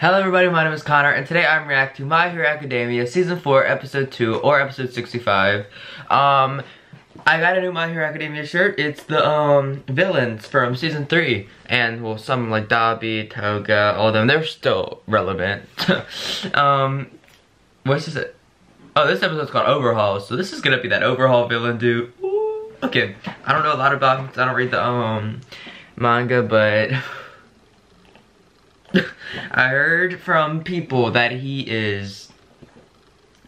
Hello everybody, my name is Connor, and today I'm reacting to My Hero Academia Season 4, Episode 2, or Episode 65. Um, I got a new My Hero Academia shirt. It's the, um, villains from Season 3. And, well, some like Dabi, Toga, all of them, they're still relevant. um, what's this? Oh, this episode's called Overhaul, so this is gonna be that Overhaul villain dude. Ooh. Okay, I don't know a lot about him, I don't read the, um, manga, but... I heard from people that he is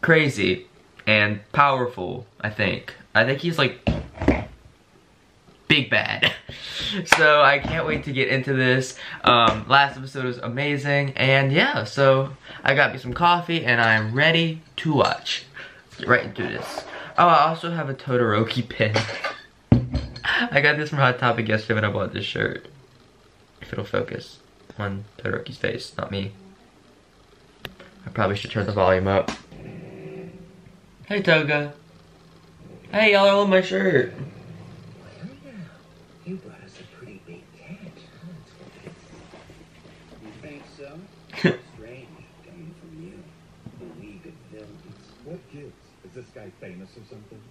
crazy and powerful, I think. I think he's like big bad. so I can't wait to get into this. Um, last episode was amazing and yeah, so I got me some coffee and I'm ready to watch. Get right into this. Oh, I also have a Todoroki pin. I got this from Hot Topic yesterday when I bought this shirt. If it'll focus on Todoroki's face, not me. I probably should turn the volume up. Hey Toga. Hey, y'all on my shirt. You brought us a pretty big tent. You think so? Strange coming from you. The League of Villains. What gives? Is this guy famous or something?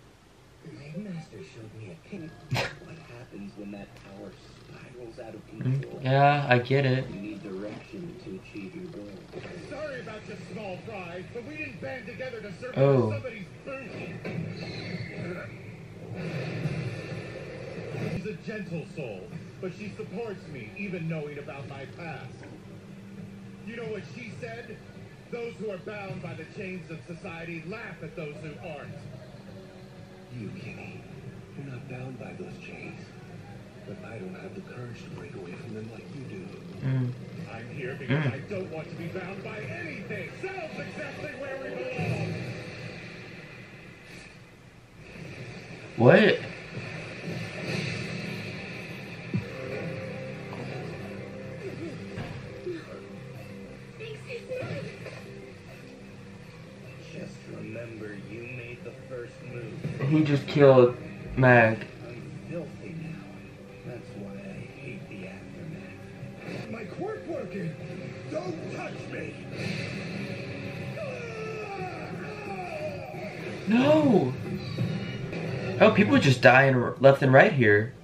My master showed me a picture. what happens when that power spirals out of mm, control? Yeah, I get it. You need direction to achieve your goal. Sorry about your small fry, but we didn't band together to serve Oh. somebody's food. She's a gentle soul, but she supports me, even knowing about my past. You know what she said? Those who are bound by the chains of society laugh at those who aren't. You, Kitty, you're not bound by those chains. But I don't have the courage to break away from them like you do. Mm. I'm here because Mm. I don't want to be bound by anything. Sounds exactly where we belong. What? Just remember, you made the first move. He just killed Mag. I'm filthy now. That's why I hate the aftermath. My quirk working. Don't touch me. No! Oh, people just dying left and right here.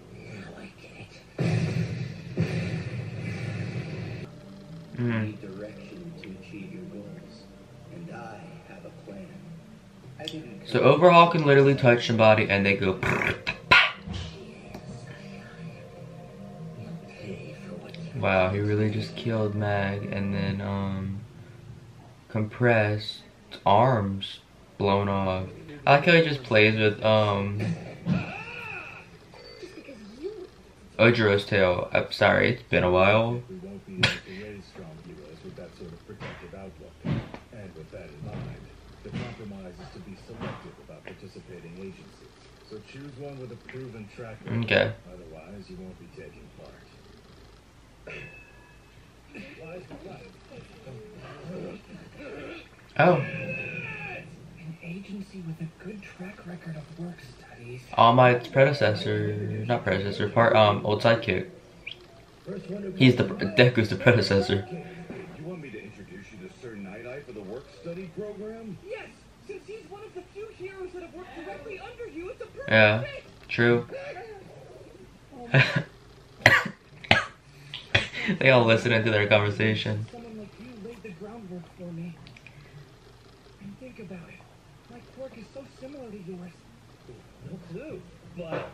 So Overhaul can literally touch somebody and they go. Wow, he really just killed Mag and then um compressed arms blown off. I like how he just plays with um tail. I'm sorry, it's been a while. We won't be able to raise strong heroes with that sort of protective outlook. And with that in mind, the compromise is to be selective about participating agencies. So choose one with a proven track record. Okay. Otherwise, you won't be taking part. Oh, An agency with a good track record of work studies. All Might's predecessor, not predecessor, part um old sidekick. First one to He's the Deku's the predecessor. You want me to introduce you to Sir Night Eye for the work study program? Yes, since he's one of the few heroes that have worked directly under you, it's a perfect Yeah. True. they all listen into their conversation. Someone like you laid the groundwork for me. And think about it. My quirk is so similar to yours. No clue. But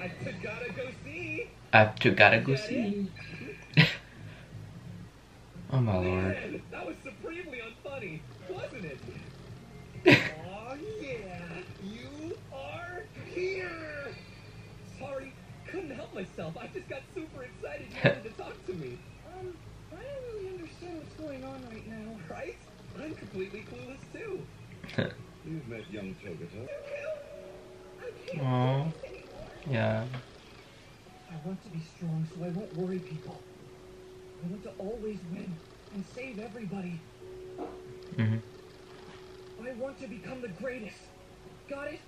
I just gotta go see. I have to gotta go see. oh my lord. Man, that was supremely unfunny, wasn't it? Aw, yeah. You are here. Sorry, couldn't help myself. I just got super excited you wanted to talk to me. Um, I don't really understand what's going on right now. Right? I'm completely clueless too. You've met young Togata. I can't Aw. do this anymore. Yeah. I want to be strong so I won't worry people. I want to always win and save everybody. hmm I want to become the greatest. Got it?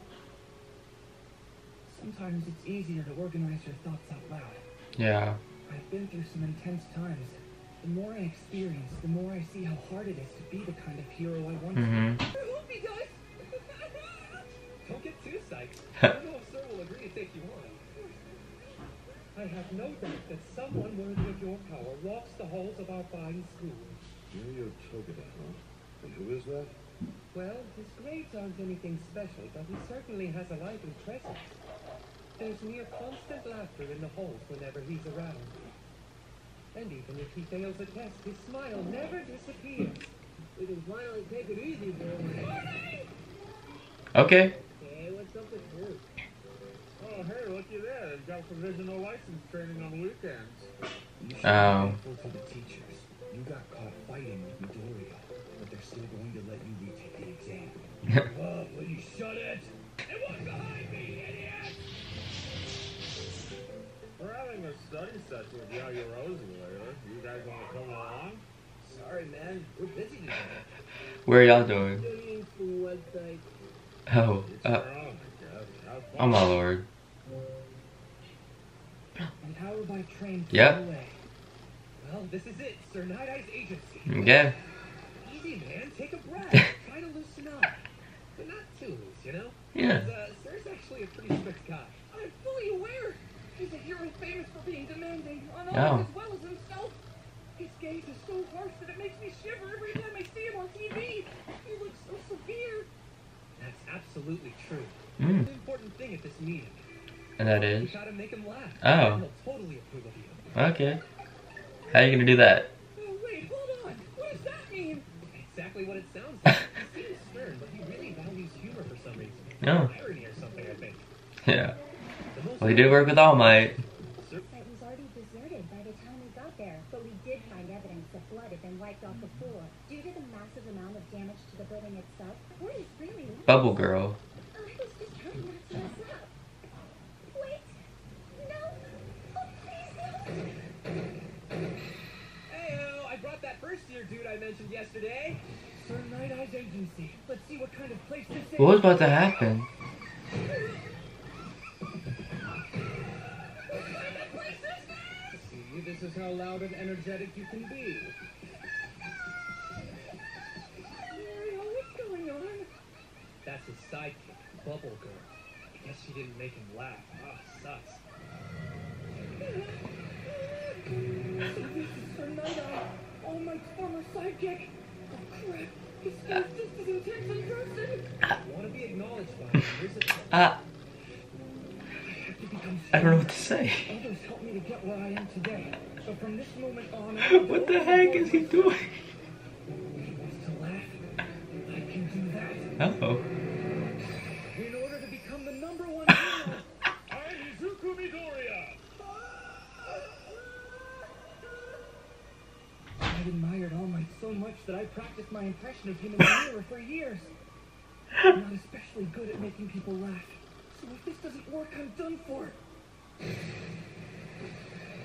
Sometimes it's easier to organize your thoughts out loud. Yeah. I've been through some intense times, The more I experience, the more I see how hard it is to be the kind of hero I want to Mm-hmm. I hope he does. Don't get too psyched. I don't know if Sir will agree to take you on. I have no doubt that someone worthy of your power walks the halls of our fine school. Mirio Togata, huh? And who is that? Well, his grades aren't anything special, but he certainly has a lively presence. There's near constant laughter in the halls whenever he's around. And even if he fails a test, his smile never disappears. We can finally take it easy, boy. Okay. Hey, what's up with you? Oh, hey, looky there. They've got provisional license training on the weekends. You should Oh. be thankful to the teachers. You got caught fighting with Midoriya, but they're still going to let you retake the exam. Oh, will you shut it? It was behind me, idiot! We're having a study session with Yaoyorozu later. You guys want to come along? Sorry, man. We're busy today. Where are y'all doing? Oh, uh, I guess. Have fun. oh my lord. And how have I trained Yep. Well, this is it. Sir Night Eye's agency. Okay. Easy, man. Take a breath. Try to loosen up. But not too loose, you know? Yeah. Uh, Sir's actually a pretty strict guy. I'm fully aware. He's a hero famous for being demanding on Oh. others as well as himself. His gaze is so harsh that it makes me shiver every time I see him on TV. He looks so severe. That's absolutely true. Mm. The important thing at this meeting. And that is? gotta make him laugh. Oh. Totally approve of you. Okay. How are you gonna do that? Oh, wait, hold on. What does that mean? Exactly what it sounds like. He seems stern, but he really values humor for some reason. Oh. Irony or something, I think. Yeah. The Well, he did work with All Might. Sir- Site was already deserted by the time we got there, but we did find evidence that blood had been wiped off the floor. Due to the massive amount of damage to the building itself, what is really Bubble Girl. Oh, I was just trying not to mess up. Wait! No! Oh, please no! Heyo, I brought that first year dude I mentioned yesterday. Sir Night Eye's agency. Let's see what kind of place this is. What was about to happen? See, this is how loud and energetic you can be. Mirio, what's going on? That's his sidekick, Bubble Girl. I guess she didn't make him laugh. Ah, sucks. Ah, I don't know what to say. Others helped me to get where I am today. But from this moment on, What the heck is he doing? That. Oh. In order to become the number one I'm Midoriya! I admired All so much that I practiced my impression of him in the mirror for years. I'm not especially good at making people laugh. So if this doesn't work, I'm done for.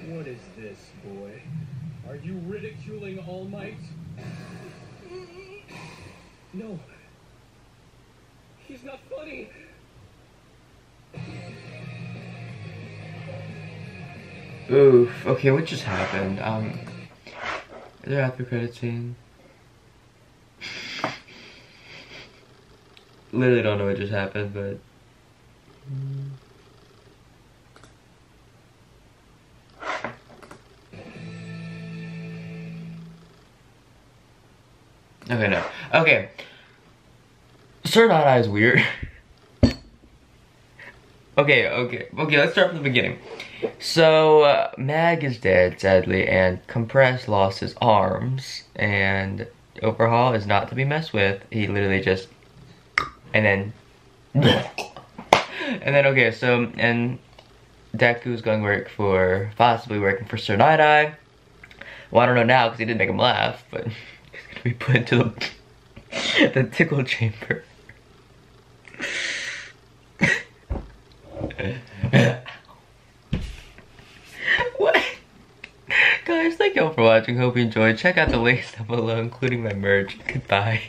What is this, boy? Are you ridiculing All Might? No. He's not funny. Oof. Okay, what just happened? Um, is there after credit scene? Literally don't know what just happened, but. Okay, no. Okay. Sir Not Eye is weird. okay, okay, okay, let's start from the beginning. So, uh, Mag is dead, sadly, and Compress lost his arms, and Overhaul is not to be messed with. He literally just. And then. and then, okay, so, and Deku's going to work for. possibly working for Sir Night Eye. Well, I don't know now because he didn't make him laugh, but he's going to be put into the, the tickle chamber. what? Thank y'all for watching. Hope you enjoyed. Check out the links down below, including my merch. Goodbye.